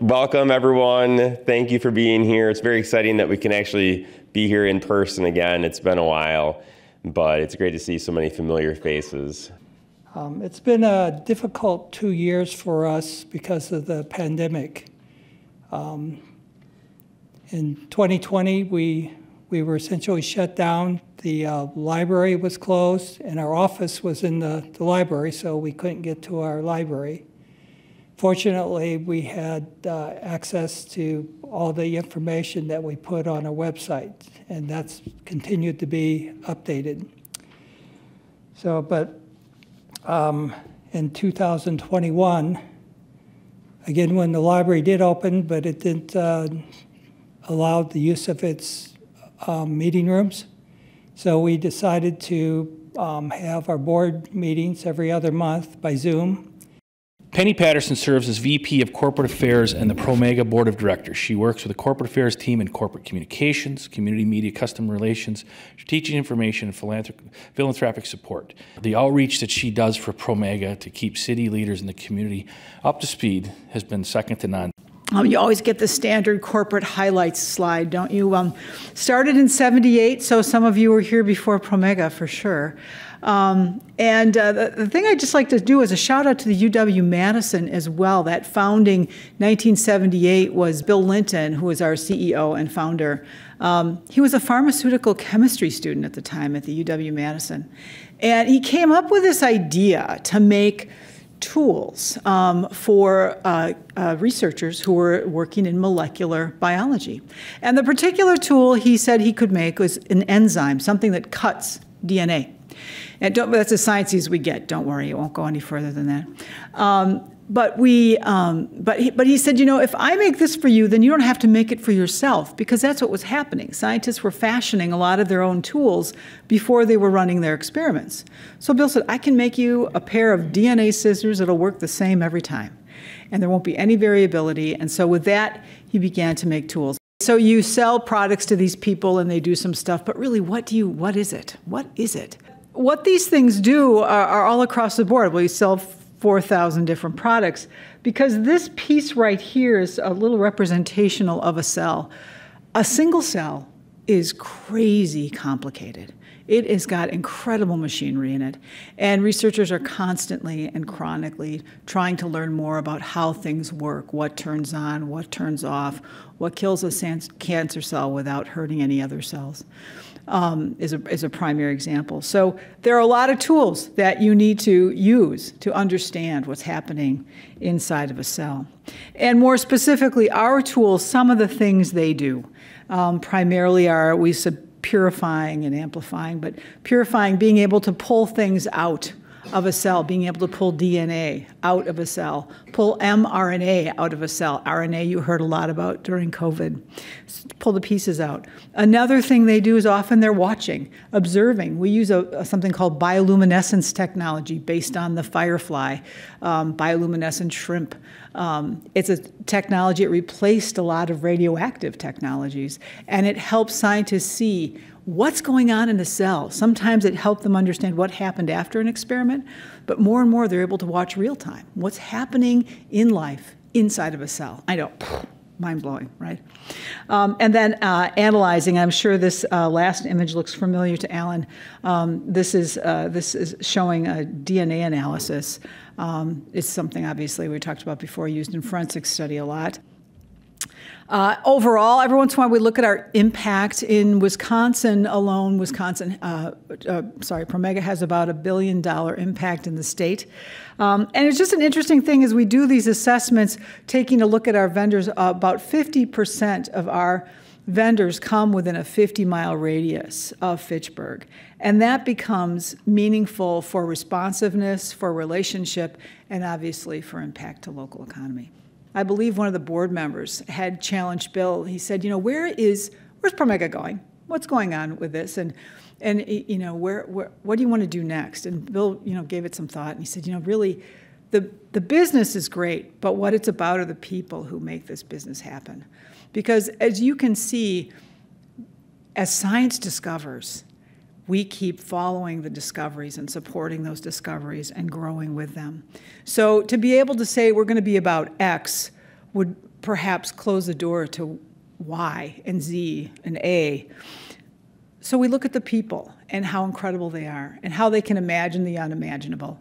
Welcome, everyone. Thank you for being here. It's very exciting that we can actually be here in person again. It's been a while, but it's great to see so many familiar faces. Um, it's been a difficult two years for us because of the pandemic. Um, in 2020, we, we were essentially shut down. The uh, library was closed, and our office was in the, the library, so we couldn't get to our library. Fortunately, we had uh, access to all the information that we put on our website, and that's continued to be updated. So, but um, in 2021, again, when the library did open, but it didn't uh, allow the use of its um, meeting rooms, so we decided to um, have our board meetings every other month by Zoom Penny Patterson serves as VP of Corporate Affairs and the Promega Board of Directors. She works with the Corporate Affairs team in corporate communications, community media, customer relations, strategic information, and philanthropic support. The outreach that she does for Promega to keep city leaders in the community up to speed has been second to none. Um, you always get the standard corporate highlights slide, don't you? Um, started in 78, so some of you were here before Promega for sure. Um, and uh, the, the, thing I'd just like to do is a shout out to the UW Madison as well. That founding 1978 was Bill Linton, who was our CEO and founder. Um, he was a pharmaceutical chemistry student at the time at the UW Madison. And he came up with this idea to make tools um, for uh, uh, researchers who were working in molecular biology. And the particular tool he said he could make was an enzyme, something that cuts DNA. And that's as sciencey as we get. Don't worry, it won't go any further than that. Um, but we, um, but he, but he said, you know, if I make this for you, then you don't have to make it for yourself because that's what was happening. Scientists were fashioning a lot of their own tools before they were running their experiments. So Bill said, I can make you a pair of DNA scissors that'll work the same every time, and there won't be any variability. And so with that, he began to make tools. So you sell products to these people and they do some stuff, but really, what do you? What is it? What is it? What these things do are, are all across the board. We sell 4,000 different products because this piece right here is a little representational of a cell. A single cell is crazy complicated. It has got incredible machinery in it. And researchers are constantly and chronically trying to learn more about how things work, what turns on, what turns off, what kills a cancer cell without hurting any other cells um, is, a, is a primary example. So there are a lot of tools that you need to use to understand what's happening inside of a cell. And more specifically, our tools, some of the things they do um, primarily are we purifying and amplifying, but purifying, being able to pull things out of a cell, being able to pull DNA out of a cell, pull mRNA out of a cell. RNA you heard a lot about during COVID. Pull the pieces out. Another thing they do is often they're watching, observing. We use a, a something called bioluminescence technology based on the firefly, um, bioluminescent shrimp. Um, it's a technology it replaced a lot of radioactive technologies, and it helps scientists see what's going on in a cell. Sometimes it helped them understand what happened after an experiment, but more and more they're able to watch real time. What's happening in life inside of a cell? I know, mind blowing, right? Um, and then uh, analyzing. I'm sure this uh, last image looks familiar to Alan. Um, this is uh, this is showing a DNA analysis. Um, it's something obviously we talked about before, used in forensic study a lot. Uh, overall, every once in a while we look at our impact in Wisconsin alone. Wisconsin, uh, uh, sorry, Promega has about a billion dollar impact in the state. Um, and it's just an interesting thing as we do these assessments, taking a look at our vendors, uh, about 50% of our vendors come within a 50 mile radius of Fitchburg. And that becomes meaningful for responsiveness, for relationship, and obviously for impact to local economy. I believe one of the board members had challenged Bill. He said, you know, where is where's Promega going? What's going on with this? And and you know, where, where what do you want to do next? And Bill, you know, gave it some thought and he said, you know, really the the business is great, but what it's about are the people who make this business happen. Because as you can see, as science discovers, we keep following the discoveries and supporting those discoveries and growing with them. So to be able to say we're going to be about X would perhaps close the door to Y and Z and A. So we look at the people and how incredible they are and how they can imagine the unimaginable.